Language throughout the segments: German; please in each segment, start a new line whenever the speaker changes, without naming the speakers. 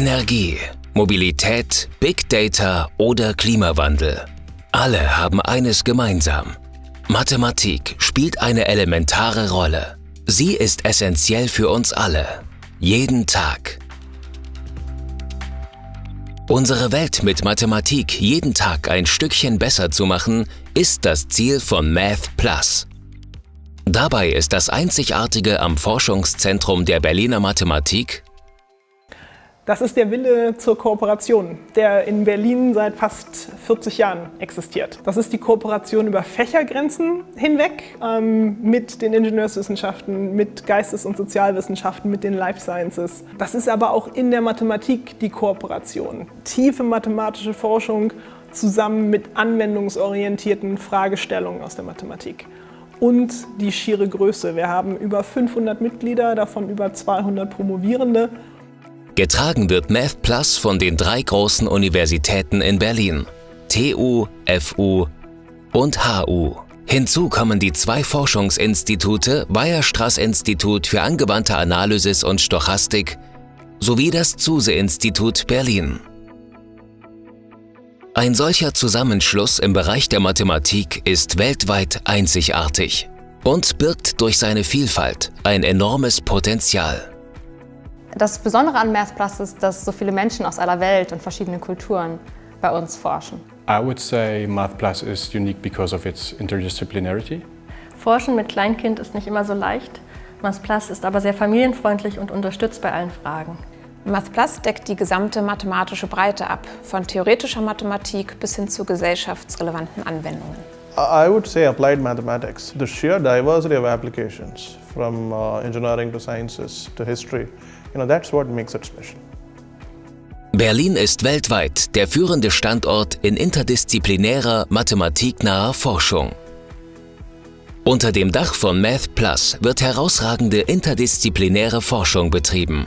Energie, Mobilität, Big Data oder Klimawandel. Alle haben eines gemeinsam. Mathematik spielt eine elementare Rolle. Sie ist essentiell für uns alle. Jeden Tag. Unsere Welt mit Mathematik jeden Tag ein Stückchen besser zu machen, ist das Ziel von Math Plus. Dabei ist das Einzigartige am Forschungszentrum der Berliner Mathematik
das ist der Wille zur Kooperation, der in Berlin seit fast 40 Jahren existiert. Das ist die Kooperation über Fächergrenzen hinweg ähm, mit den Ingenieurswissenschaften, mit Geistes- und Sozialwissenschaften, mit den Life Sciences. Das ist aber auch in der Mathematik die Kooperation. Tiefe mathematische Forschung zusammen mit anwendungsorientierten Fragestellungen aus der Mathematik und die schiere Größe. Wir haben über 500 Mitglieder, davon über 200 Promovierende
Getragen wird Math Plus von den drei großen Universitäten in Berlin, TU, FU und HU. Hinzu kommen die zwei Forschungsinstitute Weierstrass-Institut für angewandte Analysis und Stochastik sowie das Zuse-Institut Berlin. Ein solcher Zusammenschluss im Bereich der Mathematik ist weltweit einzigartig und birgt durch seine Vielfalt ein enormes Potenzial.
Das Besondere an Math Plus ist, dass so viele Menschen aus aller Welt und verschiedenen Kulturen bei uns forschen.
I would say Math Plus is unique because of its interdisciplinarity.
Forschen mit Kleinkind ist nicht immer so leicht. Math Plus ist aber sehr familienfreundlich und unterstützt bei allen Fragen.
Math Plus deckt die gesamte mathematische Breite ab, von theoretischer Mathematik bis hin zu gesellschaftsrelevanten Anwendungen.
I would say applied mathematics. The sheer diversity of applications, from uh, engineering to sciences to history, you know, that's what makes it special.
Berlin ist weltweit der führende Standort in interdisziplinärer, mathematiknaher Forschung. Unter dem Dach von Math Plus wird herausragende interdisziplinäre Forschung betrieben.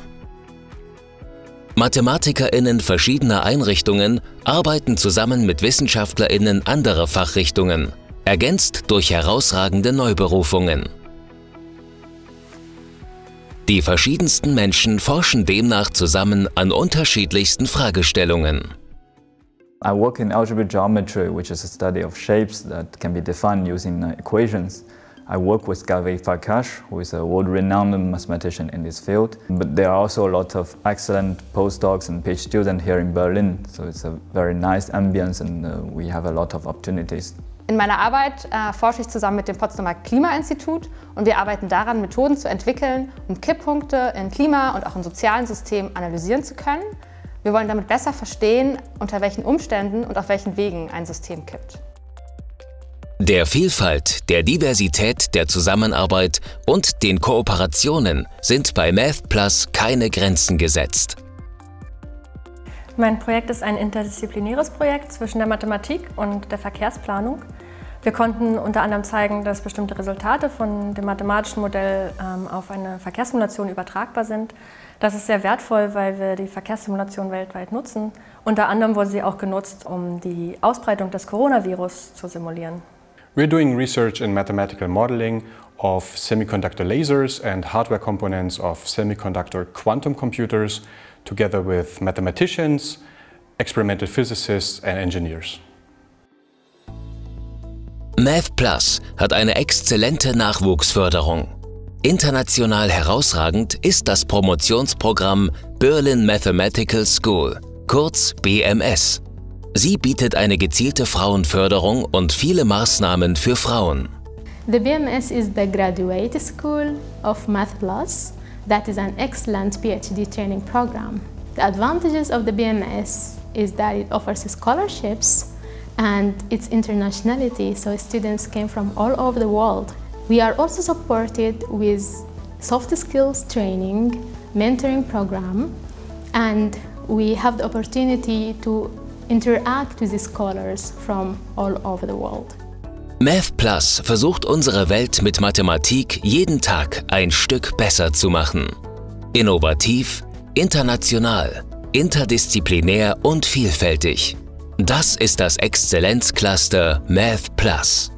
MathematikerInnen verschiedener Einrichtungen arbeiten zusammen mit WissenschaftlerInnen anderer Fachrichtungen, ergänzt durch herausragende Neuberufungen. Die verschiedensten Menschen forschen demnach zusammen an unterschiedlichsten Fragestellungen.
I work in algebraic geometry, which is a study of shapes that can be defined using uh, equations. I work with Gavin Farkash, who is a world-renowned mathematician in this field. But there are also a lot of excellent postdocs and PhD students here in Berlin, so it's a very nice ambience and uh, we have a lot of opportunities.
In meiner Arbeit äh, forsche ich zusammen mit dem Potsdamer Klimainstitut und wir arbeiten daran, Methoden zu entwickeln, um Kipppunkte in Klima- und auch in sozialen Systemen analysieren zu können. Wir wollen damit besser verstehen, unter welchen Umständen und auf welchen Wegen ein System kippt.
Der Vielfalt, der Diversität, der Zusammenarbeit und den Kooperationen sind bei Math Plus keine Grenzen gesetzt.
Mein Projekt ist ein interdisziplinäres Projekt zwischen der Mathematik und der Verkehrsplanung. Wir konnten unter anderem zeigen, dass bestimmte Resultate von dem mathematischen Modell ähm, auf eine Verkehrssimulation übertragbar sind. Das ist sehr wertvoll, weil wir die Verkehrssimulation weltweit nutzen. Unter anderem wurde sie auch genutzt, um die Ausbreitung des Coronavirus zu simulieren.
We're doing research in mathematical modeling of semiconductor lasers and hardware components of semiconductor quantum computers together with mathematicians, experimental physicists and engineers.
Math Plus hat eine exzellente Nachwuchsförderung. International herausragend ist das Promotionsprogramm Berlin Mathematical School, kurz BMS. Sie bietet eine gezielte Frauenförderung und viele Maßnahmen für Frauen.
The BMS is the graduate school of Math Plus. That is an excellent PhD training program. The advantages of the BMS is that it offers scholarships and its internationality, so students came from all over the world. We are also supported with soft skills training, mentoring program, and we have the opportunity to interact with the scholars from all over the world.
Math Plus versucht unsere Welt mit Mathematik jeden Tag ein Stück besser zu machen. Innovativ, international, interdisziplinär und vielfältig. Das ist das Exzellenzcluster Math Plus.